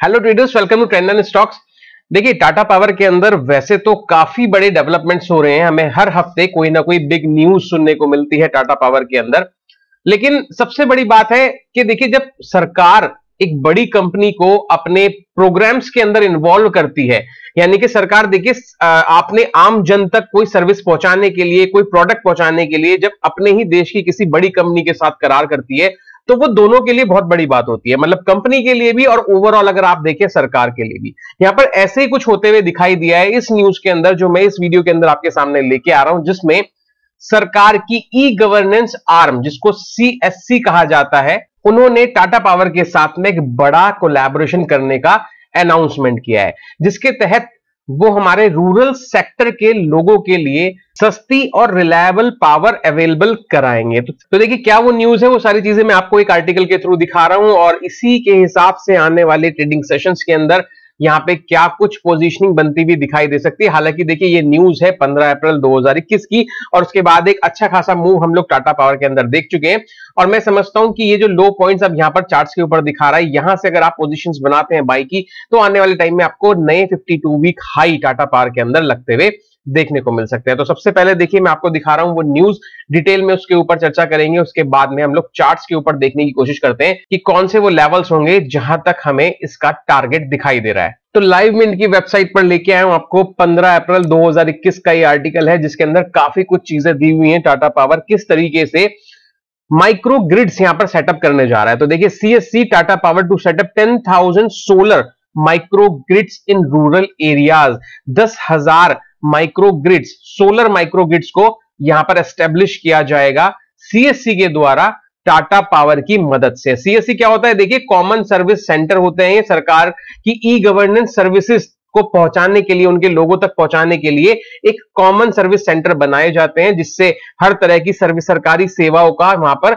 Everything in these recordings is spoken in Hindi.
Hello traders welcome to trend and stocks देखिए टाटा पावर के अंदर वैसे तो काफ़ी बड़े डेवलपमेंट्स हो रहे हैं। हमें हर हफ़्ते कोई ना कोई बिग न्यूज़ सुनने को मिलती है टाटा पावर के अंदर। लेकिन सबसे बड़ी बात है कि देखिए, जब सरकार एक बड़ी कंपनी को अपने प्रोग्राम्स के अंदर इन्वॉल्व करती है, यानी कि सरकार देखिए आपने आम जन तक कोई सर्विस पहुँचाने के लिए, कोई प्रोडक्ट पहुँचाने के लिए जब अपने ही देश की किसी बड़ी कंपनी के साथ करार करती है तो वो दोनों के लिए बहुत बड़ी बात होती है मतलब कंपनी के लिए भी और ओवरऑल अगर आप देखें सरकार के लिए भी। यहाँ पर ऐसे ही कुछ होते हुए दिखाई दिया है इस न्यूज़ के अंदर, जो मैं इस वीडियो के अंदर आपके सामने लेके आ रहा हूँ, जिसमें सरकार की ई गवर्नेंस आर्म जिसको सीएससी कहा जाता है, उन्होंने टाटा पावर के साथ में एक बड़ा कोलैबोरेशन करने का अनाउंसमेंट किया है, जिसके तहत वो हमारे रूरल सेक्टर के लोगों के लिए सस्ती और रिलायबल पावर अवेलेबल कराएँगे। तो, तो देखिए क्या वो न्यूज़ है? वो सारी चीज़ें मैं आपको एक आर्टिकल के थ्रू दिखा रहा हूँ और इसी के हिसाब से आने वाले ट्रेडिंग सेशंस के अंदर यहाँ पे क्या कुछ पोजीशनिंग बनती हुई दिखाई दे सकती है? हालाँकि देखिए, ये न्यूज़ है 15 अप्रैल 2021 की और उसके बाद एक अच्छा खासा मूव हम लोग टाटा पावर के अंदर देख चुके हैं। और मैं समझता हूँ कि ये जो लो पॉइंट्स अब यहाँ पर चार्ट्स के ऊपर दिखा रहा है, यहाँ से अगर आप पोजिशन बनाते हैं बाई की तो आने वाले टाइम में आपको नए fifty week high Tata power के अंदर लगते हुए देखने को मिल सकते हैं। तो सबसे पहले देखिए मैं आपको दिखा रहा हूँ वो न्यूज़ डिटेल में उसके ऊपर चर्चा करेंगे। उसके बाद में हम लोग चार्ट्स के ऊपर देखने की कोशिश करते हैं कि कौन से वो लेवल्स होंगे जहाँ तक हमें इसका टारगेट दिखाई दे रहा है। तो लाइव में इनकी वेबसाइट पर लेके आया हूँ आपको। 15 अप्रैल 2021 का ये आर्टिकल है जिसके अंदर काफ़ी कुछ चीज़ें दी हुई हैं। टाटा पावर किस तरीके से माइक्रो ग्रिड्स यहाँ पर सेटअप करने जा रहा है। तो देखिए CSC Tata power to setup 10,000 solar micro grids in rural areas दस हज़ार micro grids solar micro grids को यहाँ पर एस्टेब्लिश किया जाएगा सीएससी के द्वारा टाटा पावर की मदद से। सीएससी क्या होता है? देखिए कॉमन सर्विस सेंटर होते हैं ये सरकार की ई गवर्नेंस सर्विसेज़ को पहुँचाने के लिए, उनके लोगों तक पहुँचाने के लिए एक कॉमन सर्विस सेंटर बनाए जाते हैं, जिससे हर तरह की सर्विस सरकारी सेवाओं का वहाँ पर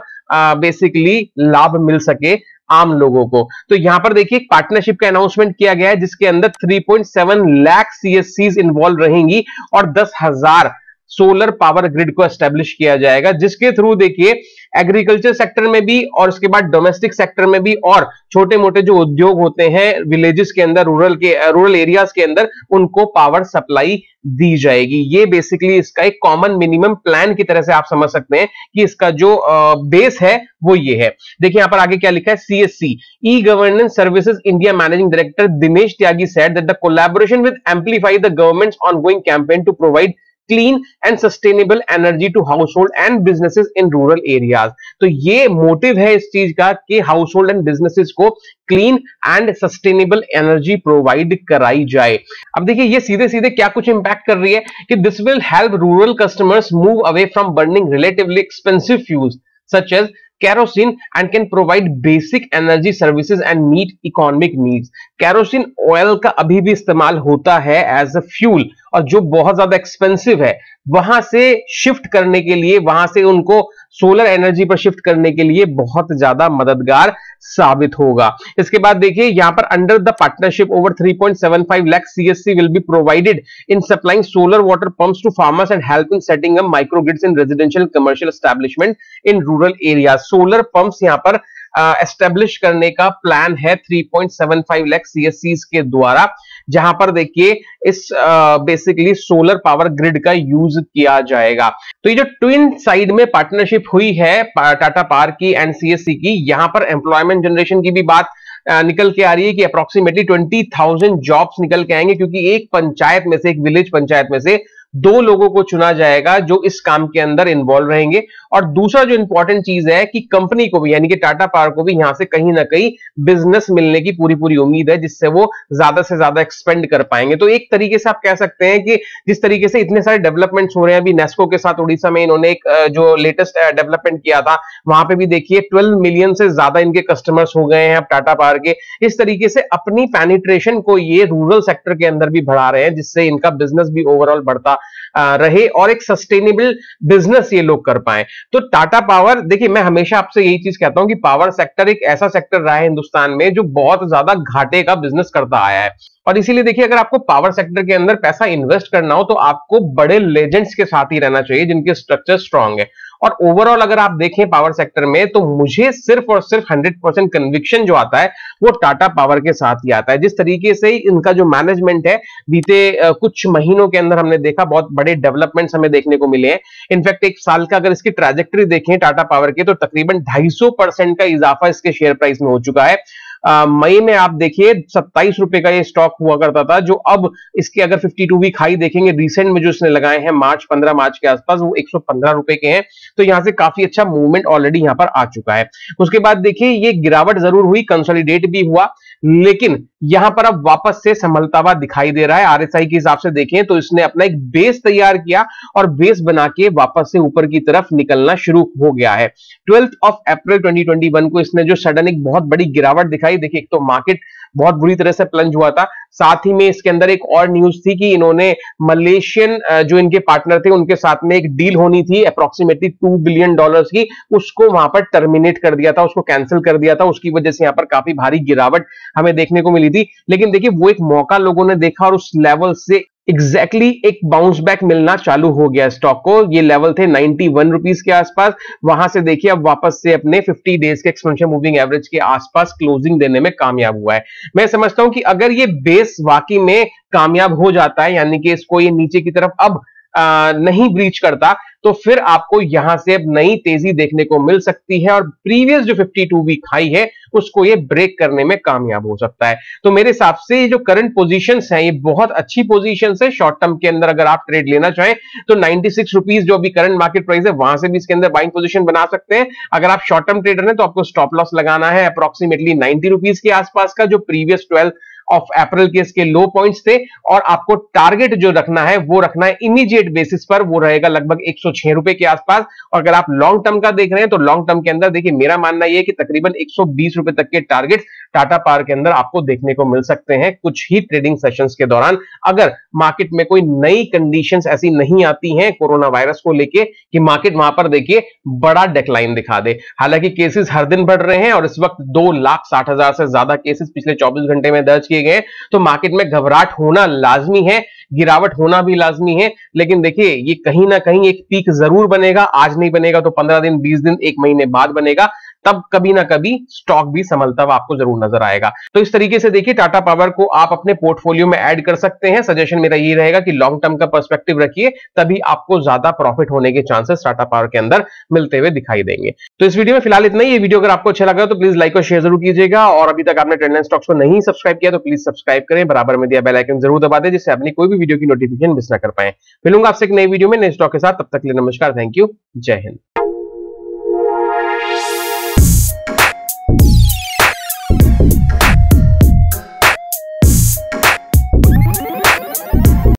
बेसिकली लाभ मिल सके। आम लोगों को। तो यहाँ पर देखिए पार्टनरशिप का अनाउंसमेंट किया गया है, जिसके अंदर 3.7 लाख सीएससीज इन्वॉल्व रहेंगी और दस हज़ार सोलर पावर ग्रिड को एस्टेब्लिश किया जाएगा, जिसके थ्रू देखिए एग्रीकल्चर सेक्टर में भी और उसके बाद डोमेस्टिक सेक्टर में भी और छोटे मोटे जो उद्योग होते हैं विलेजेस के अंदर रूरल के रूरल एरियाज़ के अंदर, उनको पावर सप्लाई दी जाएगी। ये बेसिकली इसका एक कॉमन मिनिमम प्लान की तरह से आप समझ सकते हैं कि इसका जो बेस है, वो ये है। देखिए यहाँ पर आगे क्या लिखा है? CSC e governance services India managing director Dinesh Tyagi said that the collaboration with amplify the government's ongoing campaign to provide clean and sustainable energy to household and businesses in rural areas तो ये मोटिव है इस चीज़ का कि हाउस होल्ड एंड बिजनेसेस को clean and sustainable energy provide कराई जाए। अब देखिए ये सीधे सीधे क्या कुछ इंपैक्ट कर रही है कि this will help rural customers move away from burning relatively expensive fuels such as kerosene and can provide basic energy services and meet economic needs kerosene oil का अभी भी इस्तेमाल होता है एज अ फ्यूल और जो बहुत ज़्यादा एक्सपेंसिव है वहाँ से शिफ्ट करने के लिए वहाँ से उनको सोलर एनर्जी पर शिफ्ट करने के लिए बहुत ज़्यादा मददगार साबित होगा। इसके बाद देखिए यहाँ पर under the partnership over 3.75 lakh CSC will be provided in supplying solar water pumps to farmers and help in setting up microgrids in residential commercial establishment in rural area solar pumps यहाँ पर एस्टेब्लिश uh, करने का प्लान है 3.75 लाख सीएससीज के द्वारा। जहाँ पर देखिए इस बेसिकली सोलर पावर ग्रिड का यूज़ किया जाएगा। तो ये जो ट्विन साइड में पार्टनरशिप हुई है टाटा पार्क की एनसीएससी सीएससी की, यहाँ पर एम्प्लॉयमेंट जनरेशन की भी बात निकल के आ रही है कि अप्रोक्सीमेटली ट्वेंटी थाउज़ेंड जॉब्स निकल के आएँगे, क्योंकि एक पंचायत में से, एक विलेज पंचायत में से दो लोगों को चुना जाएगा जो इस काम के अंदर इन्वॉल्व रहेंगे। और दूसरा जो इंपॉर्टेंट चीज़ है कि कंपनी को भी, यानी कि टाटा पावर को भी यहाँ से कहीं ना कहीं बिज़नेस मिलने की पूरी पूरी उम्मीद है, जिससे वो ज़्यादा से ज़्यादा एक्सपेंड कर पाएँगे। तो एक तरीके से आप कह सकते हैं कि जिस तरीके से इतने सारे डेवलपमेंट्स हो रहे हैं, अभी नेस्को के साथ उड़ीसा में इन्होंने एक जो लेटेस्ट डेवलपमेंट किया था, वहाँ पे भी देखिए ट्वेल्व मिलियन से ज़्यादा इनके कस्टमर्स हो गए हैं अब टाटा पावर के। इस तरीके से अपनी पेनिट्रेशन को ये रूरल सेक्टर के अंदर भी बढ़ा रहे हैं, जिससे इनका बिज़नेस भी ओवरऑल बढ़ता रहे और एक सस्टेनेबल बिज़नेस ये लोग कर पाए। तो टाटा पावर देखिए, मैं हमेशा आपसे यही चीज़ कहता हूँ कि पावर सेक्टर एक ऐसा सेक्टर रहा है हिंदुस्तान में जो बहुत ज़्यादा घाटे का बिज़नेस करता आया है। और इसीलिए देखिए, अगर आपको पावर सेक्टर के अंदर पैसा इन्वेस्ट करना हो तो आपको बड़े लेजेंड्स के साथ ही रहना चाहिए जिनके स्ट्रक्चर स्ट्रांग है। और ओवरऑल अगर आप देखें पावर सेक्टर में तो मुझे सिर्फ़ और सिर्फ़ 100 परसेंट कन्विक्शन जो आता है, वो टाटा पावर के साथ ही आता है। जिस तरीके से इनका जो मैनेजमेंट है, बीते कुछ महीनों के अंदर हमने देखा, बहुत बड़े डेवलपमेंट्स हमें देखने को मिले हैं। इनफैक्ट एक साल का अगर इसकी ट्रैजेक्टरी देखें टाटा पावर के तो तकरीबन ढाई का इजाफा इसके शेयर प्राइस में हो चुका है। मई में आप देखिए सत्ताईस रुपए का ये स्टॉक हुआ करता था, जो अब इसके अगर 52 वीक हाई देखेंगे रिसेंट में जो इसने लगाए हैं, मार्च 15 मार्च के आसपास, वो 115 रुपए के हैं। तो यहाँ से काफ़ी अच्छा मूवमेंट ऑलरेडी यहाँ पर आ चुका है। उसके बाद देखिए, ये गिरावट ज़रूर हुई कंसोलिडेट भी हुआ। लेकिन यहाँ पर अब वापस से संभलता हुआ दिखाई दे रहा है। आरएसआई के हिसाब से देखें तो इसने अपना एक बेस तैयार किया और बेस बना के वापस से ऊपर की तरफ़ निकलना शुरू हो गया है। ट्वेल्थ ऑफ़ अप्रैल 2021 को इसने जो सडन एक बहुत बड़ी गिरावट दिखाई, देखिए एक तो मार्केट बहुत बुरी तरह से प्लंज हुआ था। साथ ही में इसके अंदर एक और न्यूज़ थी कि इन्होंने मलेशियन जो इनके पार्टनर थे, उनके साथ में एक डील होनी थी अप्रोक्सीमेटली टू बिलियन डॉलर की। उसको वहाँ पर टर्मिनेट कर दिया था, उसको कैंसिल कर दिया था। उसकी वजह से यहाँ पर काफ़ी भारी गिरावट हमें देखने को मिली थी। लेकिन देखिए, वो एक मौका लोगों ने देखा और उस लेवल से एग्जैक्टली exactly एक बाउंस बैक मिलना चालू हो गया स्टॉक को। ये लेवल थे नाइनटी वन रुपीज़ के आसपास। वहाँ से देखिए अब वापस से अपने 50 डेज़ के एक्सपेंशन मूविंग एवरेज के आसपास क्लोजिंग देने में कामयाब हुआ है। मैं समझता हूँ कि अगर ये बेस वाकई में कामयाब हो जाता है, यानी कि इसको ये नीचे की तरफ़ अब आ, नहीं ब्रीच करता तो फिर आपको यहाँ से अब नई तेज़ी देखने को मिल सकती है और प्रीवियस जो 52 वीक हाई है उसको ये ब्रेक करने में कामयाब हो सकता है। तो मेरे हिसाब से ये जो करंट पोजीशंस हैं ये बहुत अच्छी पोजीशन है। शॉर्ट टर्म के अंदर अगर आप ट्रेड लेना चाहें तो नाइनटी रुपीज़ जो अभी करंट मार्केट प्राइस है वहाँ से भी इसके अंदर बाइंग पोजिशन बना सकते हैं। अगर आप शॉर्ट टर्म ट्रेडर हैं तो आपको स्टॉप लॉस लगाना है अप्रोक्सीमेटली नाइनटी रुपीज़ के आसपास का जो प्रीवियस ट्वेल्व ऑफ़ अप्रैल के इसके लो पॉइंट्स थे और आपको टारगेट जो रखना है, वो रखना है इमीडिएट बेसिस पर, वो रहेगा लगभग एक रुपए के आसपास। और अगर आप लॉन्ग टर्म का देख रहे हैं तो लॉन्ग टर्म के अंदर देखिए, मेरा मानना यह कि तकरीबन एक सौ बीस रुपए तक के टारगेट टाटा पावर के अंदर आपको देखने को मिल सकते हैं कुछ ही ट्रेडिंग सेशंस के दौरान। अगर मार्केट में कोई नई कंडीशंस ऐसी नहीं आती हैं कोरोना वायरस को लेके कि मार्केट वहाँ पर देखिए, बड़ा डेक्लाइन दिखा दे। हालाँकि केसेस हर दिन बढ़ रहे हैं और इस वक्त दो लाख साठ हज़ार से ज़्यादा केसेस पिछले 24 घंटे में दर्ज किए गए तो मार्केट में घबराहट होना लाजमी है, गिरावट होना भी लाजमी है, लेकिन देखिए, ये कहीं ना कहीं एक पीक ज़रूर बनेगा, आज नहीं बनेगा तो पंद्रह दिन, बीस दिन, एक महीने बाद बनेगा। तब कभी ना कभी स्टॉक भी संभलता हुआ आपको ज़रूर नज़र आएगा। तो इस तरीके से देखिए टाटा पावर को आप अपने पोर्टफोलियो में ऐड कर सकते हैं। सजेशन मेरा ये रहेगा कि लॉन्ग टर्म का पर्सपेक्टिव रखिए, तभी आपको ज़्यादा प्रॉफिट होने के चांसेस टाटा पावर के अंदर मिलते हुए दिखाई देंगे। तो इस वीडियो में फ़िलहाल इतना ही। ये वीडियो अगर आपको अच्छा लगा तो प्लीज़ लाइक और शेयर ज़रूर कीजिएगा। और अभी तक आपने ट्रेंड स्टॉक्स को नहीं सब्सक्राइब किया तो प्लीज़ सब्सक्राइब करें। बराबर में दिया बेलाइकन ज़रूर दबा दें, जिससे अपनी कोई भी वीडियो की नोटिफिकेशन मिस ना कर पाए। मिलूँगा आपसे एक नई वीडियो में नए स्टॉक के साथ। तब तक लिए नमस्कार। थैंक यू जय हिंद।